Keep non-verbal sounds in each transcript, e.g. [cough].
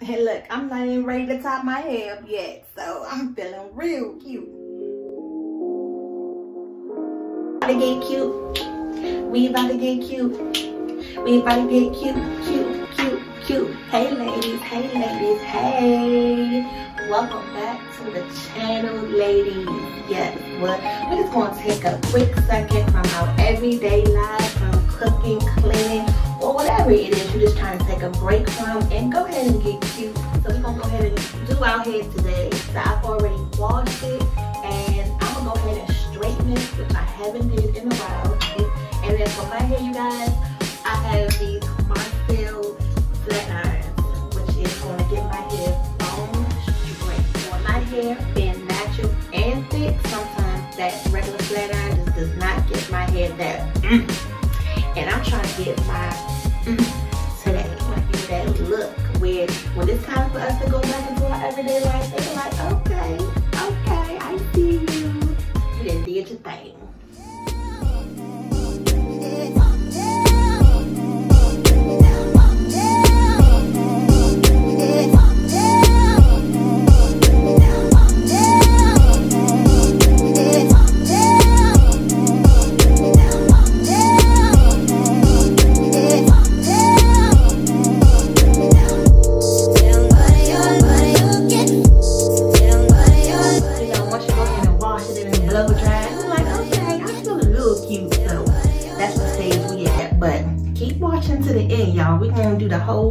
And look, I'm not even ready to tie my hair up yet, so I'm feeling real cute. About to get cute. We about to get cute. We about to get cute, cute, cute, cute. Hey ladies, hey ladies, hey. Welcome back to the channel, ladies. Yes, well, we're just gonna take a quick second from our everyday life, from cooking, cleaning, whatever it is you're just trying to take a break from and go ahead and get cute. So we're gonna go ahead and do our hair today. So I've already washed it and I'm gonna go ahead and straighten it, which I haven't did in a while. And then for my hair, you guys, I have these Marcel flat irons, which is gonna get my hair bone straight. For my hair being natural and thick, sometimes that regular flat iron just does not get my hair that mm and I'm trying to get my today, that look where when it's time for us to go back into our everyday life, they're like, okay, okay, I see you. You done did your thing.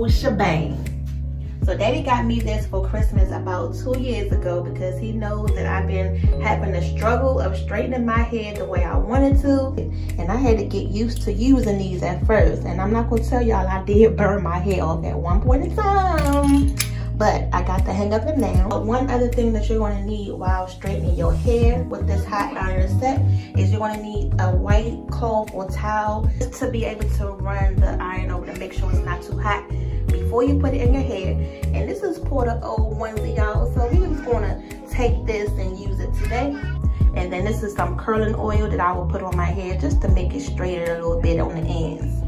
Shebang. So daddy got me this for Christmas about two years ago because he knows that I've been having a struggle of straightening my hair the way I wanted to. And I had to get used to using these at first. And I'm not gonna tell y'all I did burn my hair off at one point in time. Hang of it now. But one other thing that you're gonna need while straightening your hair with this hot iron set is you're gonna need a white cloth or towel to be able to run the iron over to make sure it's not too hot before you put it in your hair. And this is Porter Old onesie, y'all. So we're just gonna take this and use it today. And then this is some curling oil that I will put on my hair just to make it straighter a little bit on the ends.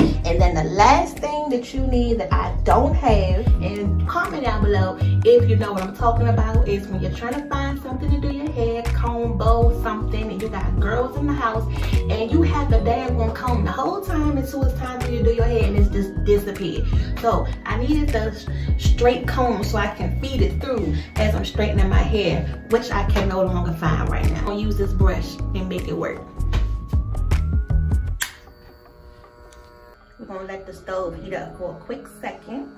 And then the last thing that you need that I don't have, and comment down below if you know what I'm talking about, is when you're trying to find something to do your hair, comb, bow, something, and you got girls in the house, and you have the daggone comb the whole time until it's time for you to do your hair, and it's just disappeared. So I needed the straight comb so I can feed it through as I'm straightening my hair, which I can no longer find right now. I'm gonna use this brush and make it work. We're gonna let the stove heat up for a quick second.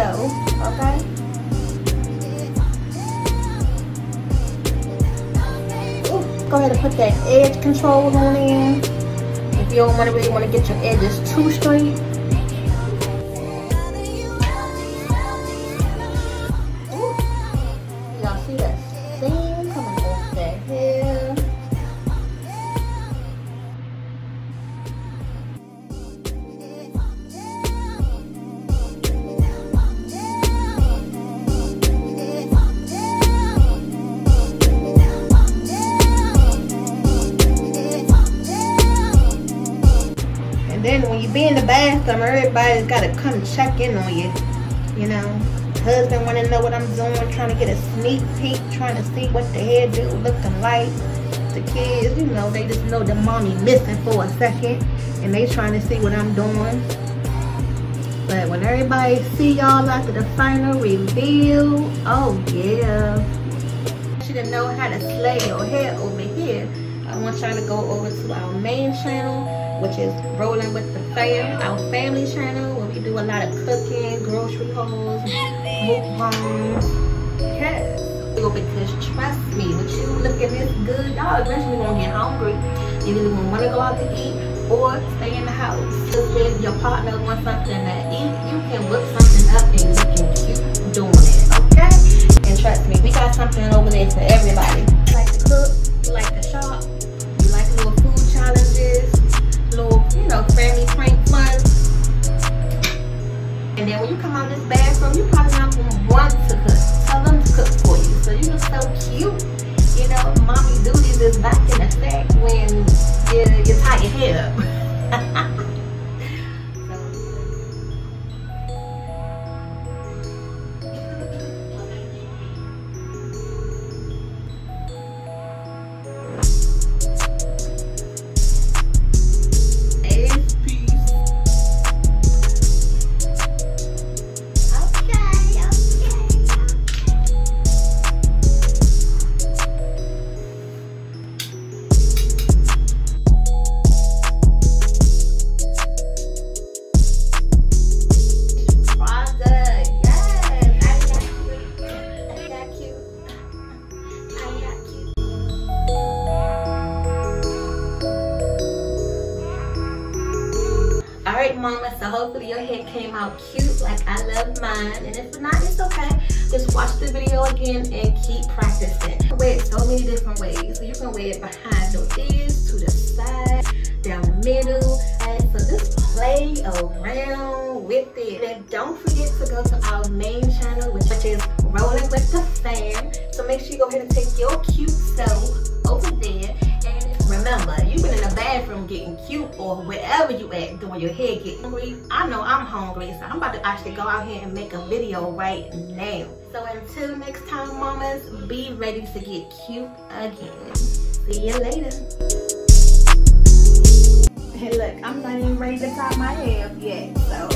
Myself, okay? Ooh, go ahead and put that edge control on in. If you don't want to really want to get your edges too straight. In the bathroom, everybody's got to come check in on you. You know, husband want to know what I'm doing, trying to get a sneak peek, trying to see what the hairdo looking like. The kids, you know, they just know the mommy missing for a second, and they trying to see what I'm doing. But when everybody see y'all after the final reveal, oh yeah. You to know how to slay your hair over here. Want y'all to go over to our main channel which is Rolling with the Fam, our family channel where we do a lot of cooking, grocery hauls, mukbangs. Yes. Because trust me, with you looking this good, y'all eventually gonna get hungry. You either gonna wanna go out to eat or stay in the house. If your partner wants something to eat, you can whip something up and you can keep doing it, okay? And trust me, we got something over there for everybody. Like to cook, family prank fun. And then when you come out this bathroom, you probably not gonna want to cook. Tell them to cook for you. So you look so cute. You know, mommy duties is back in effect when you, you tie your hair up. [laughs] mama so hopefully your hair came out cute like i love mine and if not it's okay. Just watch the video again and keep practicing. Wear it so many different ways. So you can wear it behind your ears to the side down the middle and so just play around with it. And don't forget to go to our main channel which is rolling with the fam. So make sure you go ahead and take your cute self over there Remember, you've been in the bathroom getting cute or wherever you at doing your hair getting hungry. I know I'm hungry, so I'm about to actually go out here and make a video right now. So until next time, mamas, be ready to get cute again. See you later. Hey look, I'm not even ready to tie my hair yet, so